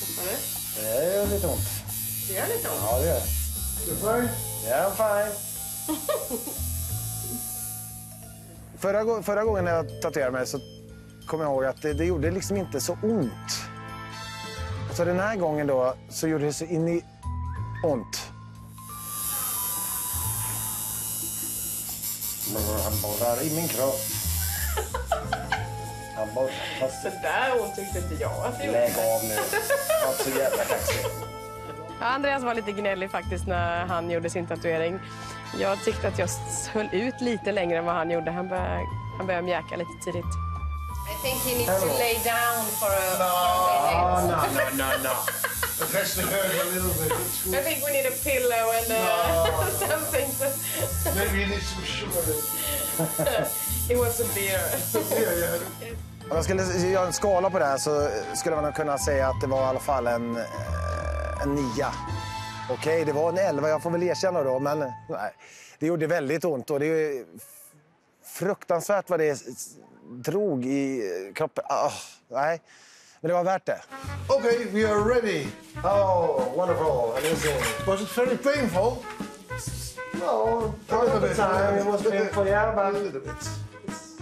Hoppar du? Det gör lite ont. Det gör lite ont? Ja, det gör det. You fine? Yeah, I'm fine. förra, förra gången jag tatuerade mig så kom jag ihåg att det, det gjorde liksom inte så ont. Så den här gången då så gjorde det så in i ont. Han borrar i min kropp. Han borrar. Fast Så där tyckte inte jag att det gjorde. lägg av nu. Jag var så jävla kaxig. Ja, Andreas var lite gnällig faktiskt när han gjorde sin tatuering. Jag tyckte att jag höll ut lite längre än vad han gjorde. Han började, han började mjäka lite tidigt. I think he needs to lay down for a, for Ah, a minute. no, no, no, no. It has to hurt a little bit. I think we need a pillow and uh, something. Maybe you need some sugar. It was a beer. Yeah, yeah. Om jag skulle göra en skala på det här så skulle man kunna säga att det var i alla fall en, eh, en nia. Okej, det var en elva, jag får väl erkänna då, men nej. Det gjorde väldigt ont och det är fruktansvärt vad det drog i kroppen. Ah, nej, men det var värt det. Okay, we are ready. Oh, wonderful, amazing. Was it very painful? No, A little bit. time it was painful, yeah, A but... little bit.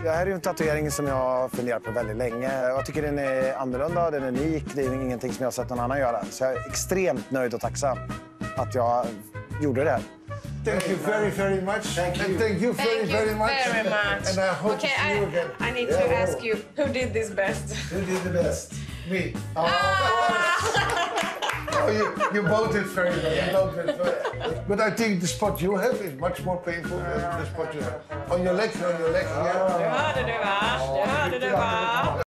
Det här är en tatuering som jag har funderat på väldigt länge. Jag tycker den är annorlunda, den är unik. Det är ingenting som jag har sett någon annan göra. Så jag är extremt nöjd och tacksam att jag gjorde det här. Thank you very, very much. Thank you. And thank you very, Thank you very much. very much. And I hope okay, to see you again. I, I need to Yeah. ask you, who did this best? You did the best. Me. Oh, you, you both did very well. You both did very But I think the spot you have is much more painful than the spot you have. On your legs, on your legs. Yeah, yeah.